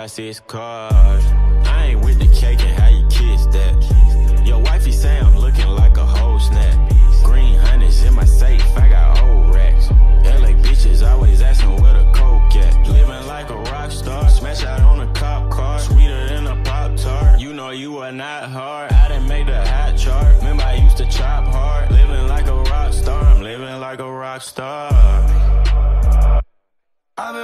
Got six cars? I ain't with the cake and how you kiss that. Your wifey say I'm looking like a whole snap. Green hundreds in my safe, I got old racks. LA bitches always asking where the coke at. Living like a rock star, smash out on a cop car, sweeter than a pop tart. You know you are not hard. I done made the hot chart. Remember I used to chop hard. Living like a rock star, I'm living like a rock star.